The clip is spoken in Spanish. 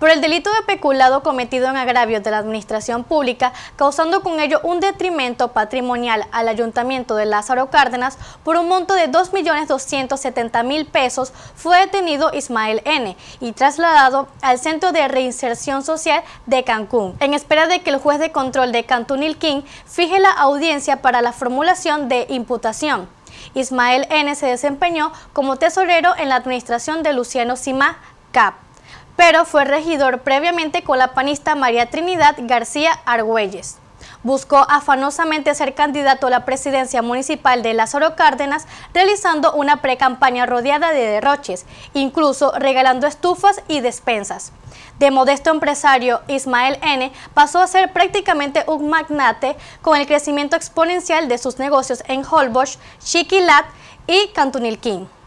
por el delito de peculado cometido en agravio de la administración pública, causando con ello un detrimento patrimonial al ayuntamiento de Lázaro Cárdenas por un monto de 2.270.000 pesos, fue detenido Ismael N. y trasladado al Centro de Reinserción Social de Cancún, en espera de que el juez de control de Cantunilquín fije la audiencia para la formulación de imputación. Ismael N. se desempeñó como tesorero en la administración de Luciano Sima Cap pero fue regidor previamente con la panista María Trinidad García Argüelles. Buscó afanosamente ser candidato a la presidencia municipal de Lázaro Cárdenas, realizando una pre-campaña rodeada de derroches, incluso regalando estufas y despensas. De modesto empresario, Ismael N. pasó a ser prácticamente un magnate con el crecimiento exponencial de sus negocios en Holbox, Chiquilat y Cantunilquín.